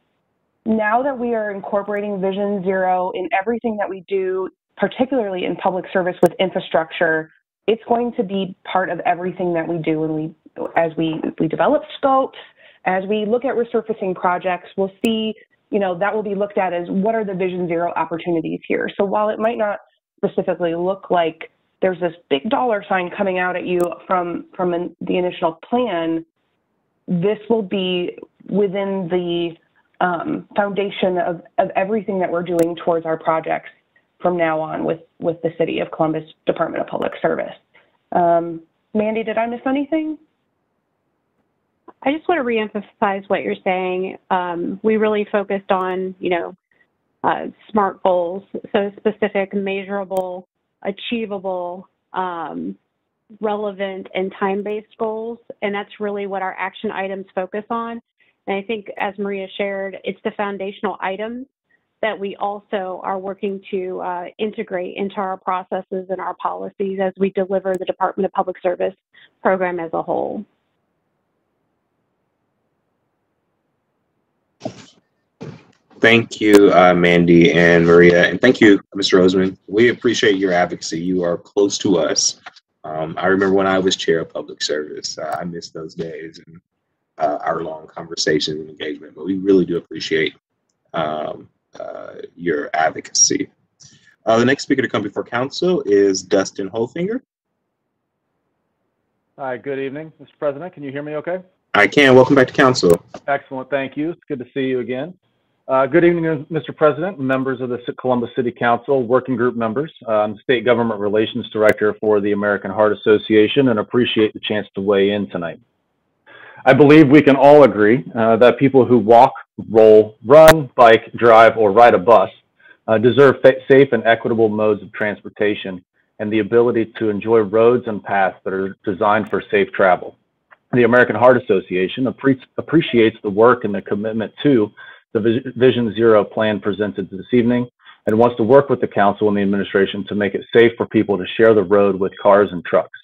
now that we are incorporating Vision Zero in everything that we do, particularly in public service with infrastructure, it's going to be part of everything that we do when we, as we, we develop scopes, as we look at resurfacing projects, we'll see, you know, that will be looked at as what are the Vision Zero opportunities here. So while it might not specifically look like there's this big dollar sign coming out at you from from an, the initial plan, this will be within the um, foundation of, of everything that we're doing towards our projects from now on with, with the City of Columbus Department of Public Service. Um, Mandy, did I miss anything? I just want to reemphasize what you're saying. Um, we really focused on, you know, uh, SMART goals, so specific, measurable, achievable, um, relevant, and time-based goals, and that's really what our action items focus on. And I think, as Maria shared, it's the foundational items that we also are working to uh, integrate into our processes and our policies as we deliver the Department of Public Service program as a whole. Thank you, uh, Mandy and Maria, and thank you, Mr. Roseman. We appreciate your advocacy. You are close to us. Um, I remember when I was chair of public service. Uh, I miss those days and uh, our long conversations and engagement, but we really do appreciate um, uh, your advocacy. Uh, the next speaker to come before council is Dustin Holfinger. Hi, good evening, Mr. President. Can you hear me okay? I can. Welcome back to council. Excellent. Thank you. It's good to see you again. Uh, good evening, Mr. President, members of the Columbus City Council, working group members. Uh, State Government Relations Director for the American Heart Association and appreciate the chance to weigh in tonight. I believe we can all agree uh, that people who walk, roll, run, bike, drive, or ride a bus uh, deserve safe and equitable modes of transportation and the ability to enjoy roads and paths that are designed for safe travel. The American Heart Association appre appreciates the work and the commitment to the Vision Zero plan presented this evening and wants to work with the council and the administration to make it safe for people to share the road with cars and trucks.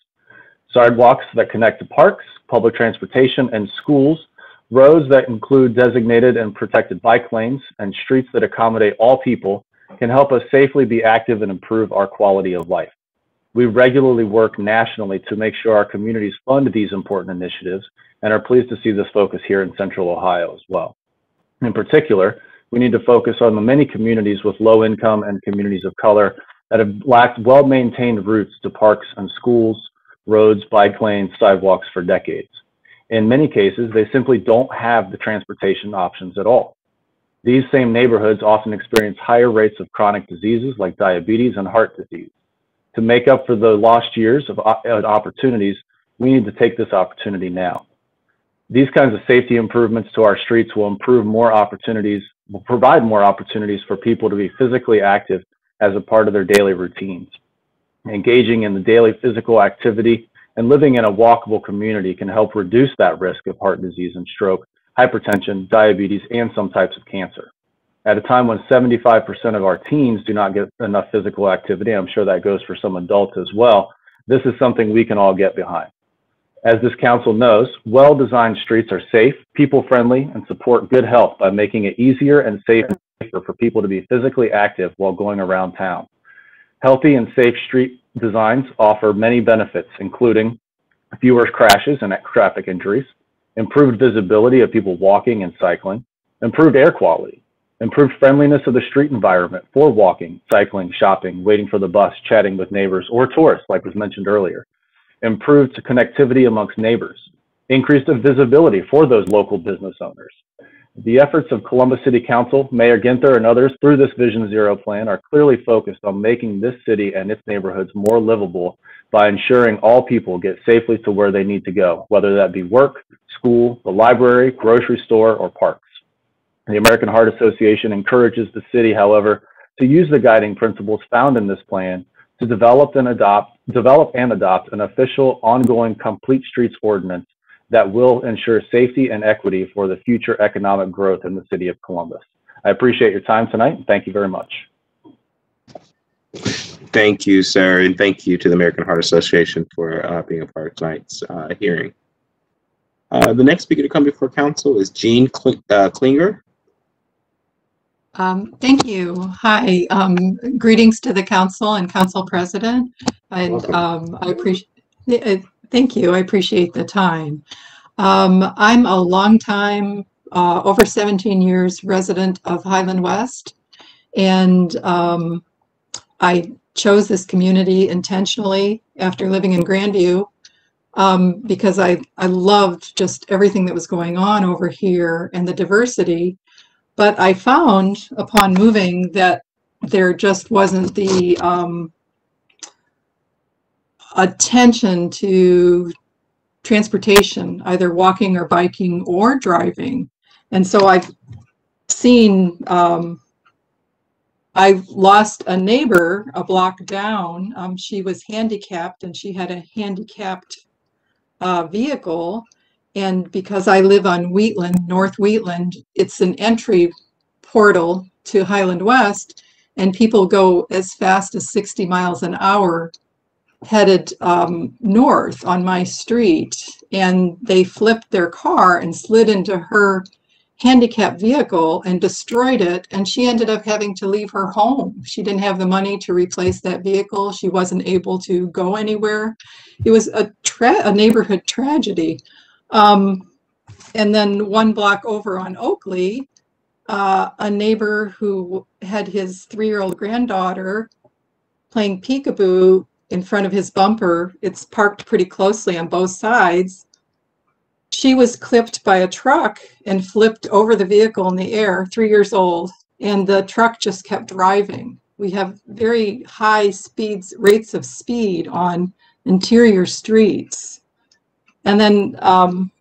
Sidewalks that connect to parks, public transportation, and schools, roads that include designated and protected bike lanes, and streets that accommodate all people can help us safely be active and improve our quality of life. We regularly work nationally to make sure our communities fund these important initiatives and are pleased to see this focus here in Central Ohio as well. In particular, we need to focus on the many communities with low income and communities of color that have lacked well-maintained routes to parks and schools, roads, bike lanes, sidewalks for decades. In many cases, they simply don't have the transportation options at all. These same neighborhoods often experience higher rates of chronic diseases like diabetes and heart disease. To make up for the lost years of uh, opportunities, we need to take this opportunity now. These kinds of safety improvements to our streets will improve more opportunities, will provide more opportunities for people to be physically active as a part of their daily routines. Engaging in the daily physical activity and living in a walkable community can help reduce that risk of heart disease and stroke, hypertension, diabetes, and some types of cancer. At a time when 75% of our teens do not get enough physical activity, I'm sure that goes for some adults as well, this is something we can all get behind. As this council knows, well-designed streets are safe, people-friendly, and support good health by making it easier and safer for people to be physically active while going around town. Healthy and safe street designs offer many benefits, including fewer crashes and traffic injuries, improved visibility of people walking and cycling, improved air quality, improved friendliness of the street environment for walking, cycling, shopping, waiting for the bus, chatting with neighbors, or tourists, like was mentioned earlier, improved connectivity amongst neighbors, increased visibility for those local business owners. The efforts of Columbus City Council, Mayor Ginther, and others through this Vision Zero plan are clearly focused on making this city and its neighborhoods more livable by ensuring all people get safely to where they need to go, whether that be work, school, the library, grocery store, or parks. The American Heart Association encourages the city, however, to use the guiding principles found in this plan to develop and adopt, develop and adopt an official ongoing complete streets ordinance that will ensure safety and equity for the future economic growth in the city of Columbus. I appreciate your time tonight. Thank you very much. Thank you, sir, and thank you to the American Heart Association for uh, being a part of tonight's uh, hearing. Uh, the next speaker to come before council is Kling uh, Klinger. Um, thank you. Hi. Um, greetings to the council and council president. And um, I appreciate. Uh, thank you. I appreciate the time. Um, I'm a longtime, uh, over 17 years resident of Highland West, and um, I chose this community intentionally after living in Grandview um, because I, I loved just everything that was going on over here and the diversity. But I found upon moving that there just wasn't the um, attention to transportation, either walking or biking or driving. And so I've seen um, I lost a neighbor a block down. Um, she was handicapped and she had a handicapped uh, vehicle. And because I live on Wheatland, North Wheatland, it's an entry portal to Highland West, and people go as fast as 60 miles an hour headed um, north on my street. And they flipped their car and slid into her handicapped vehicle and destroyed it. And she ended up having to leave her home. She didn't have the money to replace that vehicle. She wasn't able to go anywhere. It was a, tra- a neighborhood tragedy. Um, and then one block over on Oakley, uh, a neighbor who had his three year old granddaughter playing peekaboo in front of his bumper. It's parked pretty closely on both sides she was clipped by a truck and flipped over the vehicle in the air, three years old, and the truck just kept driving. We have very high speeds, rates of speed on interior streets. And then um,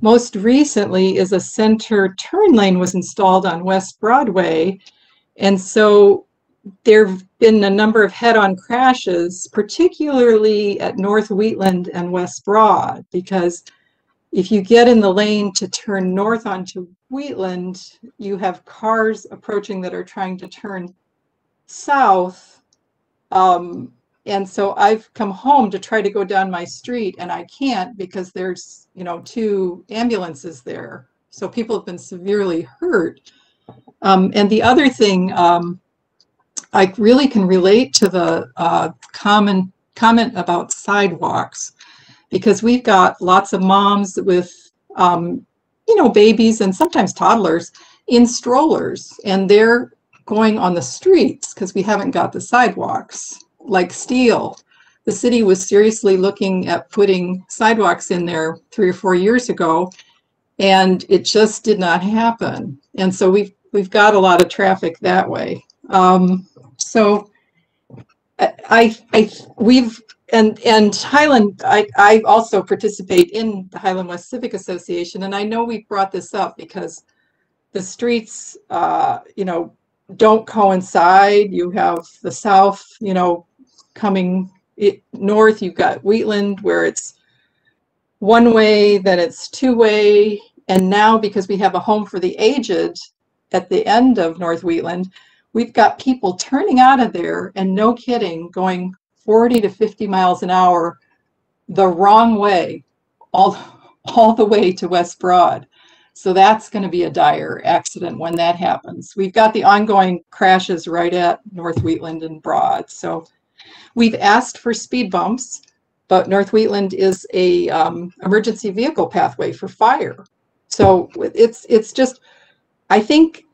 most recently is a center turn lane was installed on West Broadway. And so there have been a number of head-on crashes, particularly at North Wheatland and West Broad, because if you get in the lane to turn north onto Wheatland, you have cars approaching that are trying to turn south. Um, and so I've come home to try to go down my street and I can't because there's, you know, two ambulances there. So people have been severely hurt. Um, and the other thing, um, I really can relate to the uh, common comment about sidewalks because we've got lots of moms with, um, you know, babies and sometimes toddlers in strollers, and they're going on the streets because we haven't got the sidewalks like steel. The city was seriously looking at putting sidewalks in there three or four years ago, and it just did not happen. And so we've we've got a lot of traffic that way. Um, so I, I, we've and and Highland, I, I also participate in the Highland West Civic Association, and I know we brought this up because the streets, uh, you know, don't coincide. You have the south, you know, coming it, north. You've got Wheatland where it's one way, then it's two way, and now because we have a home for the aged at the end of North Wheatland, we've got people turning out of there and no kidding, going 40 to 50 miles an hour the wrong way all all the way to West Broad. So that's going to be a dire accident when that happens. We've got the ongoing crashes right at North Wheatland and Broad. So we've asked for speed bumps, but North Wheatland is a um, emergency vehicle pathway for fire. So it's it's just, I think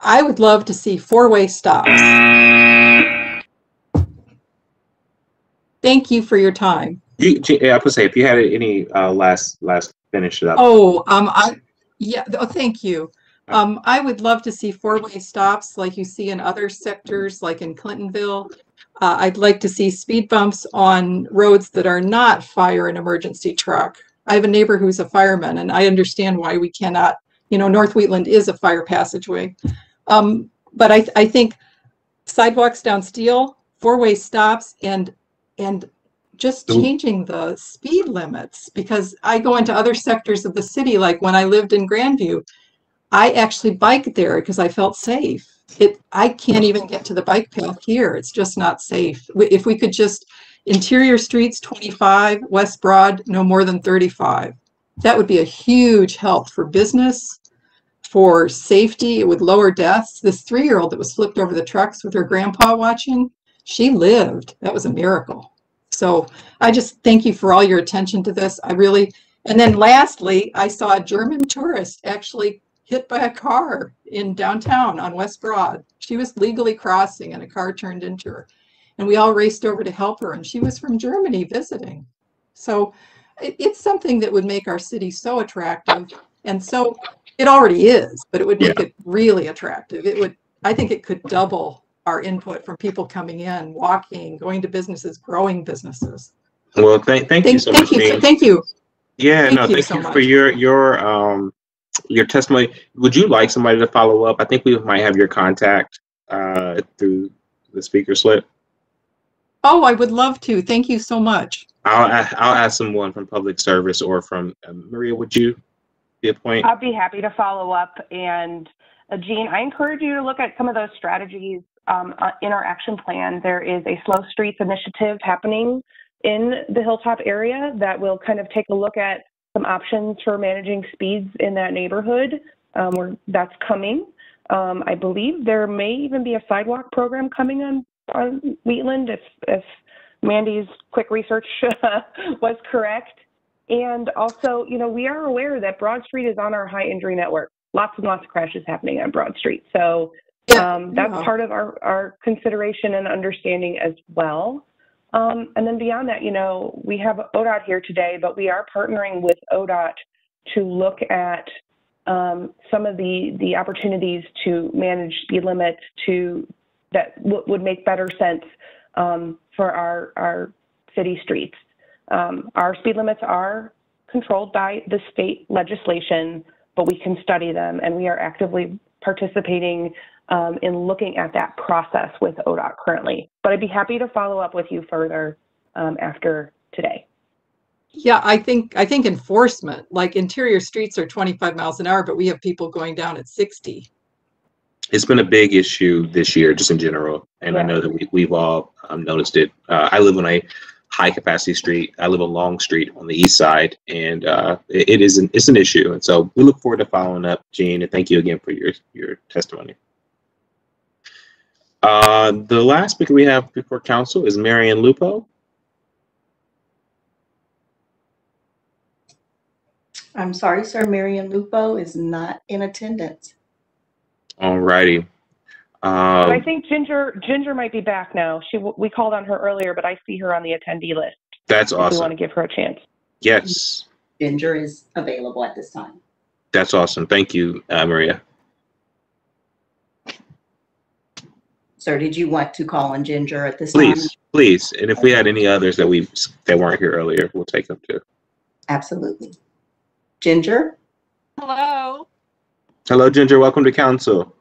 I would love to see four-way stops Thank you for your time. You, I would say if you had any uh, last last finish it up. Oh, um, I yeah. Oh, thank you. Um, I would love to see four-way stops like you see in other sectors, like in Clintonville. Uh, I'd like to see speed bumps on roads that are not fire and emergency truck. I have a neighbor who's a fireman, and I understand why we cannot. You know, North Wheatland is a fire passageway, um, but I, I think sidewalks down Steel, four-way stops, and and just changing the speed limits because I go into other sectors of the city, like when I lived in Grandview, I actually biked there because I felt safe. It, I can't even get to the bike path here. It's just not safe. If we could just interior streets 25, West Broad no more than 35. That would be a huge help for business, for safety. It would lower deaths. This three-year-old that was flipped over the trucks with her grandpa watching, she lived. That was a miracle. So I just thank you for all your attention to this. I really, and then lastly, I saw a German tourist actually hit by a car in downtown on West Broad. She was legally crossing and a car turned into her. And we all raced over to help her and she was from Germany visiting. So it, it's something that would make our city so attractive and so it already is, but it would make it really attractive. It would, I think it could double our input from people coming in, walking, going to businesses, growing businesses. Well, thank, thank you Thank, so thank much, you, thank you. Yeah, Thank no, you thank so you for much. your your um your testimony. Would you like somebody to follow up? I think we might have your contact uh through the speaker slip. Oh, I would love to. Thank you so much. I'll a- I'll ask someone from public service or from um, Maria. Would you be a point? I'd be happy to follow up. And uh, Jean, I encourage you to look at some of those strategies um, uh, in our action plan. There is a Slow Streets initiative happening in the Hilltop area that will kind of take a look at some options for managing speeds in that neighborhood. Um, where that's coming. Um, I believe there may even be a sidewalk program coming on on Wheatland if if Mandy's quick research was correct. And also, you know, we are aware that Broad Street is on our high injury network. Lots and lots of crashes happening on Broad Street. So um, that's part of our, our consideration and understanding as well. Um, and then beyond that, you know, we have ODOT here today, but we are partnering with ODOT to look at um, some of the, the opportunities to manage speed limits to that would make better sense um, for our, our city streets. Um, our speed limits are controlled by the state legislation, but we can study them, and we are actively participating um, in looking at that process with ODOT currently. But I'd be happy to follow up with you further um, after today. Yeah, I think, I think enforcement, like interior streets are 25 miles an hour, but we have people going down at 60. It's been a big issue this year, just in general, and I know that we, we've all um, noticed it. Uh, I live on a high capacity street. I live on Long Street on the east side, and uh, it, it is an it's an issue. And so we look forward to following up, Gene. And thank you again for your your testimony. Uh, the last speaker we have before council is Marion Lupo. I'm sorry, sir, Marion Lupo is not in attendance. All righty. But I Um, think Ginger Ginger might be back now. She we called on her earlier, but I see her on the attendee list. that's awesome. we want to give her a chance. Yes, Ginger is available at this time. that's awesome. Thank you, uh, Maria. Sir, did you want to call on Ginger at this time? Please, please. And if we had any others that we that weren't here earlier, we'll take them too. Absolutely. Ginger? Hello. Hello, Ginger. Welcome to council.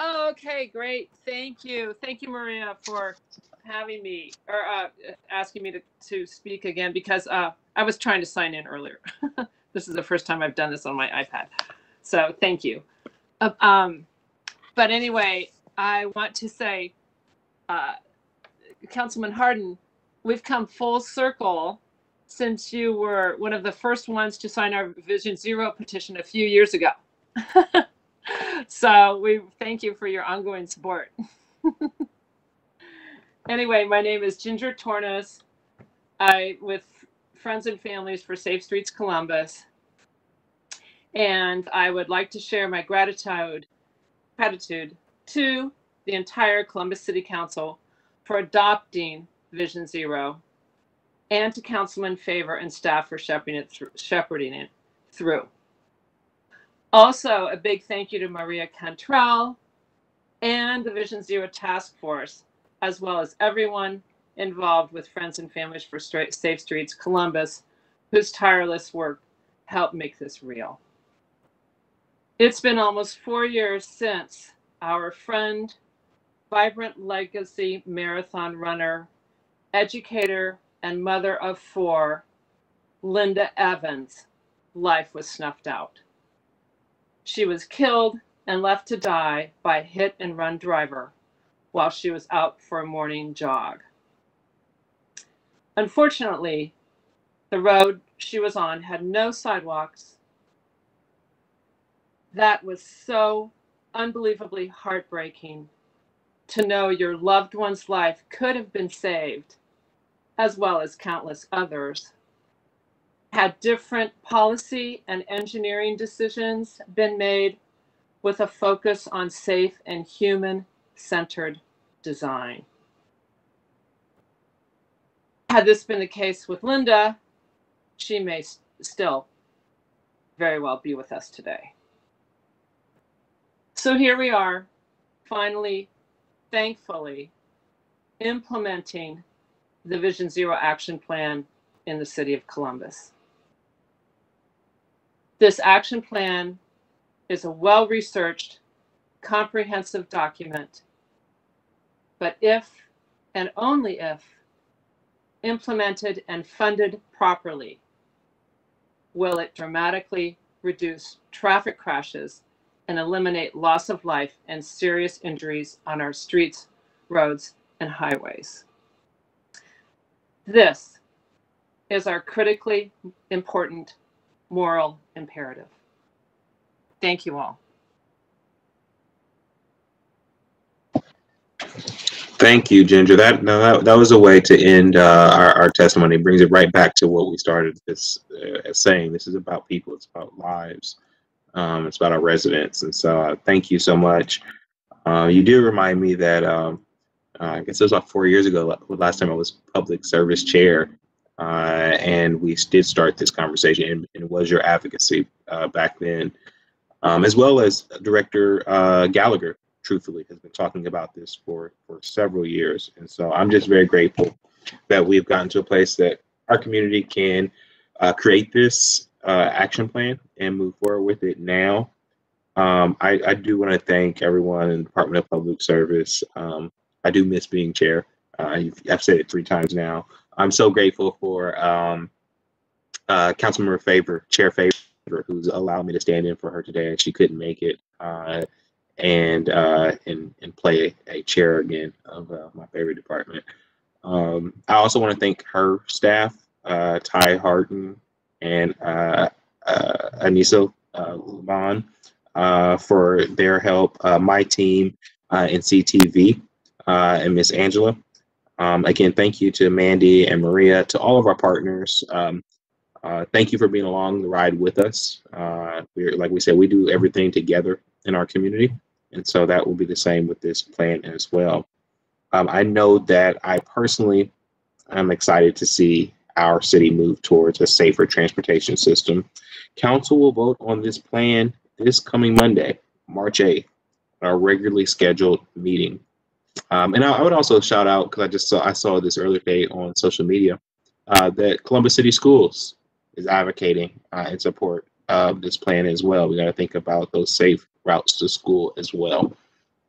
Oh, okay, great. Thank you. Thank you, Maria, for having me or uh, asking me to, to speak again because uh, I was trying to sign in earlier. this is the first time I've done this on my iPad. So thank you. Uh, um, but anyway, I want to say, uh, Councilman Hardin, we've come full circle since you were one of the first ones to sign our Vision Zero petition a few years ago. so we thank you for your ongoing support. anyway, my name is Ginger Tornes. I with Friends and Families for Safe Streets Columbus. And I would like to share my gratitude gratitude to the entire Columbus City Council for adopting Vision Zero and to Councilman Favor and staff for shepherding it, thr- shepherding it through. Also, a big thank you to Maria Cantrell and the Vision Zero Task Force, as well as everyone involved with Friends and Families for Safe Streets Columbus, whose tireless work helped make this real. It's been almost four years since our friend, vibrant legacy marathon runner, educator, and mother of four, Linda Evans, life was snuffed out. She was killed and left to die by a hit and run driver while she was out for a morning jog. Unfortunately, the road she was on had no sidewalks. That was so unbelievably heartbreaking to know your loved one's life could have been saved, as well as countless others. Had different policy and engineering decisions been made with a focus on safe and human centered design. Had this been the case with Linda, she may still very well be with us today. So here we are, finally, thankfully, implementing the Vision Zero action plan in the city of Columbus. This action plan is a well researched, comprehensive document. But if and only if implemented and funded properly, will it dramatically reduce traffic crashes and eliminate loss of life and serious injuries on our streets, roads, and highways. This is our critically important moral imperative. Thank you all. Thank you, Ginger. That that, that was a way to end uh, our, our testimony. It brings it right back to what we started this uh, saying. This is about people. It's about lives. Um, it's about our residents. And so, uh, thank you so much. Uh, you do remind me that um, uh, I guess it was about four years ago. Last time I was public service chair, uh, and we did start this conversation, and, and was your advocacy uh, back then, um, as well as Director Gallagher truthfully has been talking about this for for several years and so i'm just very grateful that we've gotten to a place that our community can uh, create this uh, action plan and move forward with it now. Um, I, I, do want to thank everyone in the department of public service. Um, i do miss being chair. Uh, i've said it three times now. I'm so grateful for um, uh, councilmember favor chair favor who's allowed me to stand in for her today and she couldn't make it uh, and uh, and and play a chair again of uh, my favorite department. Um, I also want to thank her staff, uh, Ty Harton and uh, uh, uh, uh, for their help. Uh, my team uh, in CTV and Miss Angela. Um, again, thank you to Mandy and Maria, to all of our partners. Um, thank you for being along the ride with us. We're, like we said, we do everything together in our community. And so that will be the same with this plan as well. Um, I know that I personally am excited to see our city move towards a safer transportation system. Council will vote on this plan this coming Monday, March 8th, our regularly scheduled meeting. Um, and I, I, would also shout out because I just saw I saw this earlier today on social media uh, that Columbus City Schools is advocating uh, in support of this plan as well. We got to think about those safe routes to school as well.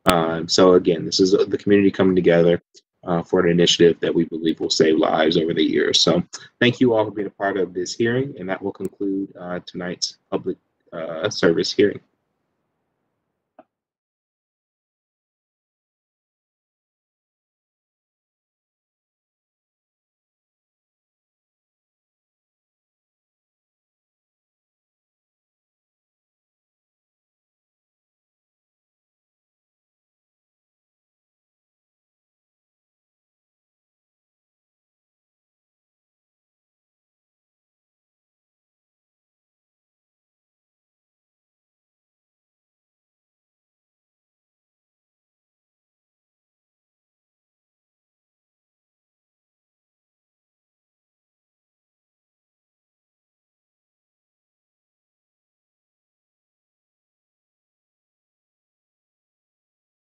Um, so again, this is the community coming together uh, for an initiative that we believe will save lives over the years. So thank you all for being a part of this hearing, and that will conclude uh, tonight's public uh, service hearing.